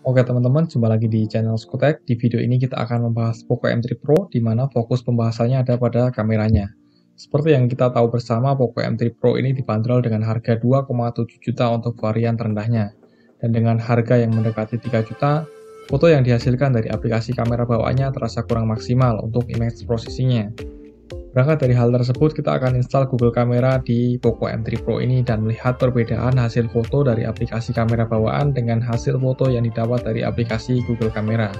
Oke teman-teman, jumpa lagi di channel Skutek. Di video ini kita akan membahas Poco M3 Pro, di mana fokus pembahasannya ada pada kameranya. Seperti yang kita tahu bersama, Poco M3 Pro ini dibanderol dengan harga 2,7 juta untuk varian terendahnya. Dan dengan harga yang mendekati 3 juta, foto yang dihasilkan dari aplikasi kamera bawaannya terasa kurang maksimal untuk image processingnya. Berangkat dari hal tersebut, kita akan install Google Camera di Poco M3 Pro ini dan melihat perbedaan hasil foto dari aplikasi kamera bawaan dengan hasil foto yang didapat dari aplikasi Google Camera.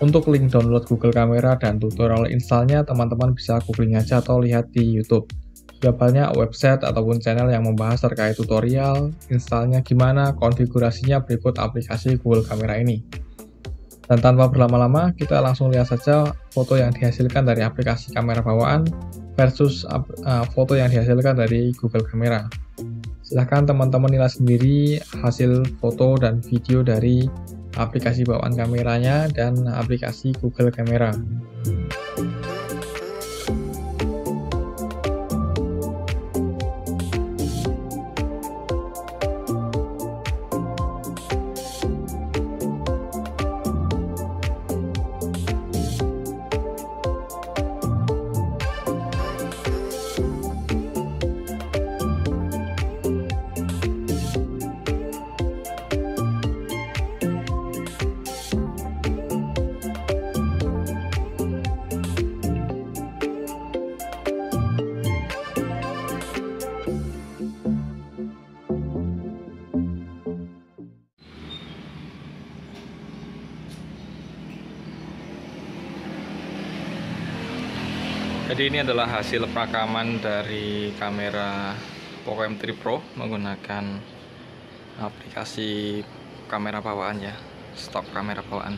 Untuk link download Google Camera dan tutorial installnya, teman-teman bisa googling aja atau lihat di YouTube. Juga banyak website ataupun channel yang membahas terkait tutorial, installnya gimana, konfigurasinya berikut aplikasi Google Camera ini. Dan tanpa berlama-lama, kita langsung lihat saja foto yang dihasilkan dari aplikasi kamera bawaan versus uh, foto yang dihasilkan dari Google Camera. Silahkan teman-teman nilai sendiri hasil foto dan video dari aplikasi bawaan kameranya dan aplikasi Google Camera. Jadi ini adalah hasil perekaman dari kamera Poco M3 Pro menggunakan aplikasi kamera bawaan ya, stok kamera bawaan.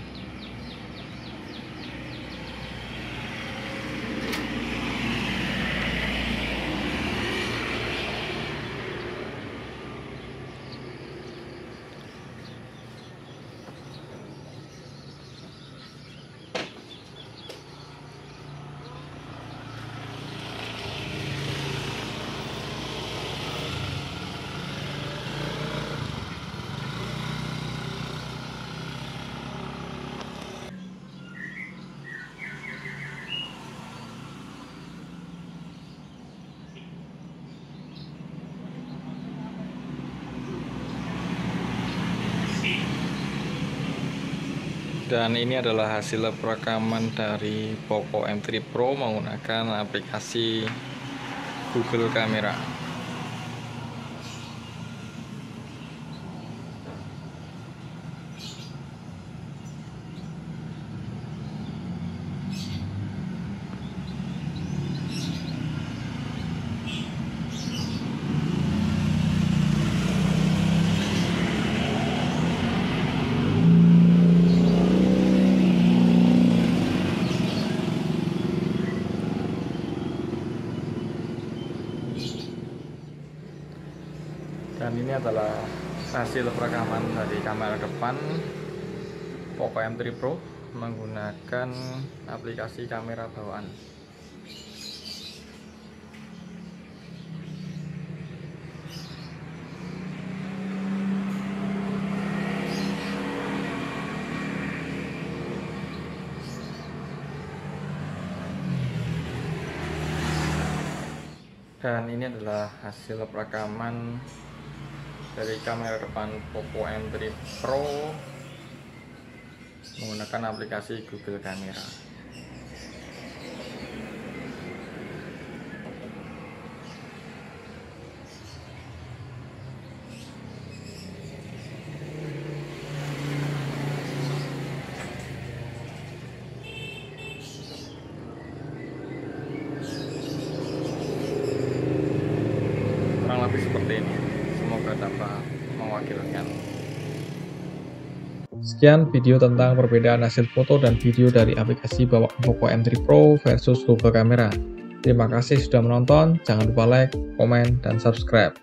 Dan ini adalah hasil perekaman dari Poco M3 Pro menggunakan aplikasi Google Camera dan ini adalah hasil perekaman dari kamera depan Poco M3 Pro menggunakan aplikasi kamera bawaan. Dan ini adalah hasil perekaman dari kamera depan Poco M3 Pro menggunakan aplikasi Google Camera lebih seperti ini semoga dapat mewakilkan Sekian video tentang perbedaan hasil foto dan video dari aplikasi bawaan Poco M3 Pro versus Google Camera. Terima kasih sudah menonton, jangan lupa like, komen, dan subscribe.